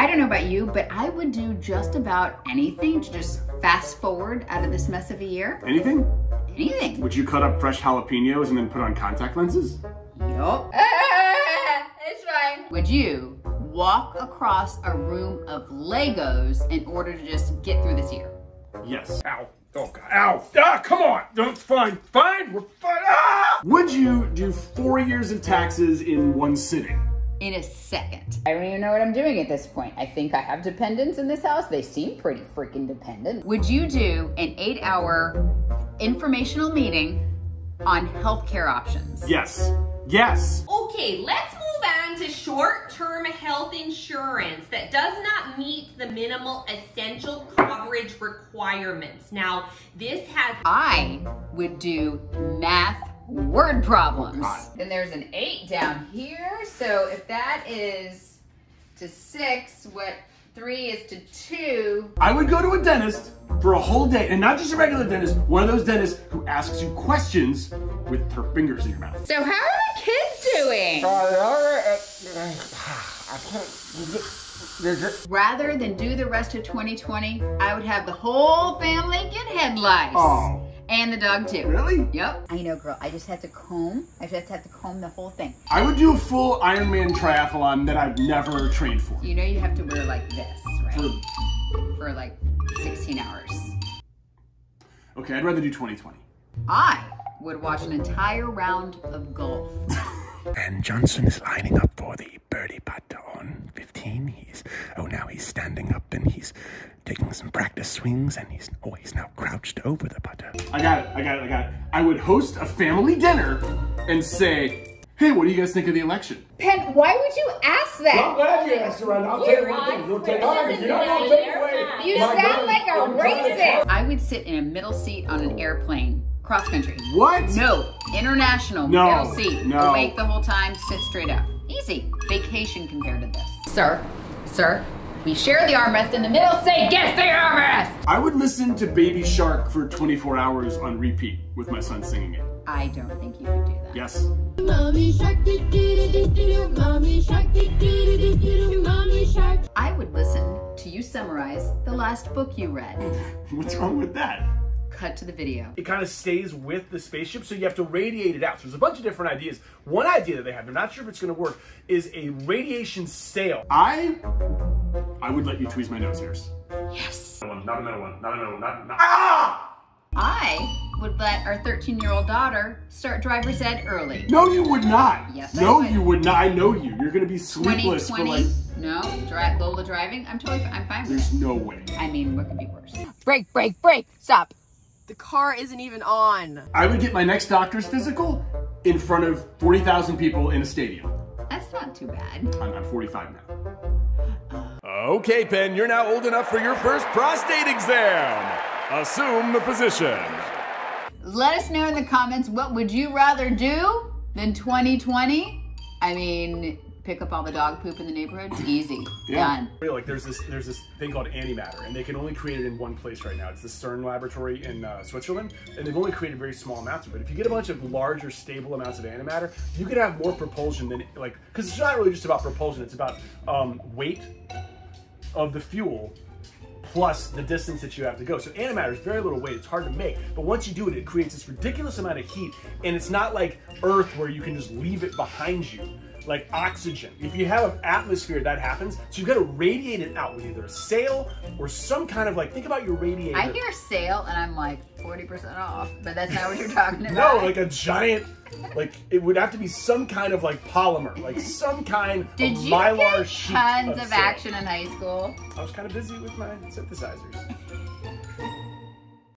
I don't know about you, but I would do just about anything to just fast forward out of this mess of a year. Anything? Anything. Would you cut up fresh jalapenos and then put on contact lenses? Yup. it's fine. Would you walk across a room of Legos in order to just get through this year? Yes. Ow. Oh, God. Ow. Ah, come on. Don't, fine. Fine. We're fine. Ah! Would you do four years of taxes in one sitting? In a second. I don't even know what I'm doing at this point. I think I have dependents in this house. They seem pretty freaking dependent. Would you do an eight hour informational meeting on healthcare options? Yes. Yes. Okay, let's move on to short-term health insurance that does not meet the minimal essential coverage requirements. Now, this has I would do math word problems. God. Then there's an eight down here. So if that is to six, what three is to two. I would go to a dentist for a whole day, and not just a regular dentist, one of those dentists who asks you questions with her fingers in your mouth. So how are the kids doing? Rather than do the rest of 2020, I would have the whole family get head lice. Oh. And the dog too. Really? Yep. I know, girl. I just have to comb. I just have to comb the whole thing. I would do a full Ironman triathlon that I've never trained for. You know you have to wear like this, right? For- For like 16 hours. Okay, I'd rather do 2020. I would watch an entire round of golf. And Johnson is lining up for the birdie putt on 15. He's oh now he's standing up and he's taking some practice swings and he's oh he's now crouched over the putter. I got it, I got it, I got it. I would host a family dinner and say, hey, what do you guys think of the election? Penn, why would you ask that? I'm glad you asked her. I'll tell you one thing. You'll take on you don't want take away. You my sound gun. like a I'm racist. I would sit in a middle seat on an airplane, cross country. What? No, international, No, middle seat. no. Awake the whole time, sit straight up. Easy. Vacation compared to this. Sir, sir, we share the armrest in the middle. Say, get the armrest! I would listen to Baby Shark for 24 hours on repeat with my son singing it. I don't think you could do that. Yes. Mommy shark doo doo doo doo doo Mommy shark doo doo doo doo doo Mommy shark I would listen to you summarize the last book you read. What's wrong with that? Cut to the video. it kind of stays with the spaceship, so you have to radiate it out. So there's a bunch of different ideas. One idea that they have, they're not sure if it's going to work, is a radiation sail. I I would let you tweeze my nose hairs. Yes. Not a middle one, not a middle one, not, not Ah! I would let our 13 year old daughter start driver's ed early. No, you would not. Yes, I No, would. you would not. I know you. You're gonna be sleepless for 2020. like. No, dri- Lola driving. I'm totally. I'm fine with There's it. no way. I mean, what could be worse? Brake, brake, brake. Stop. The car isn't even on. I would get my next doctor's physical in front of 40,000 people in a stadium. That's not too bad. I'm, I'm 45 now. Uh, okay, Penn, you're now old enough for your first prostate exam. Assume the position. Let us know in the comments what would you rather do than 2020? I mean, pick up all the dog poop in the neighborhood. Easy. Yeah. Done. Really, Like there's this there's this thing called antimatter, and they can only create it in one place right now. It's the CERN laboratory in uh, Switzerland, and they've only created very small amounts of it. If you get a bunch of larger, stable amounts of antimatter, you could have more propulsion than like because it's not really just about propulsion; it's about um, weight of the fuel plus the distance that you have to go. So antimatter is very little weight. It's hard to make, but once you do it, it creates this ridiculous amount of heat, and it's not like Earth where you can just leave it behind you. Like oxygen. If you have an atmosphere, that happens. So you've got to radiate it out with either a sail or some kind of like, think about your radiator. I hear sail and I'm like 40% off, but that's not what you're talking about. No, like a giant, like it would have to be some kind of like polymer, like some kind Did of you mylar get sheet. tons of sail. action in high school? I was kind of busy with my synthesizers.